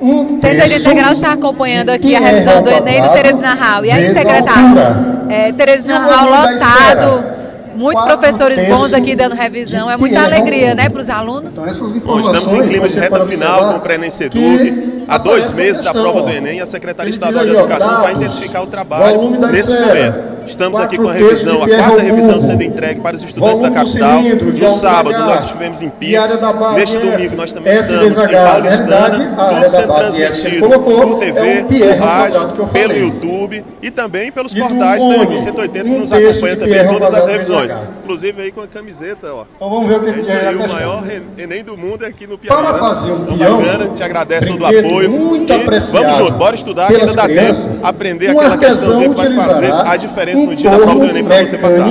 um 180 terço graus está acompanhando aqui a revisão do é Enem do Teresina Hall. E aí, secretário? É, Teresina Hall lotado. Muitos Quatro professores bons aqui dando revisão. É muita terra. alegria, né, para os alunos. Então, essas Bom, informações estamos em clima de reta final com o Seduc. Há dois meses uma da questão, prova do. Enem, a Secretaria Estadual de Educação vai intensificar o trabalho nesse momento. Estamos aqui com a revisão, a quarta revisão sendo entregue para os estudantes da capital. No sábado nós estivemos em base Neste S, domingo nós também estamos em Paulistana, a tudo sendo ele transmitido por TV, é por rádio, pelo. YouTube e também pelos portais da Enem 180 que nos terço acompanha de também em todas as revisões. Inclusive aí com a camiseta, ó. Então vamos ver o que, É isso é aí, o questão. maior Enem do mundo é aqui no Piauí. Para fazer um peão, te agradece todo o apoio. muito apreciado vamos junto, bora estudar que ainda dá tempo. Aprender um aquela questãozinha que vai fazer a diferença no dia da prova do Enem para você passar.